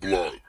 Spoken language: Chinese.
blood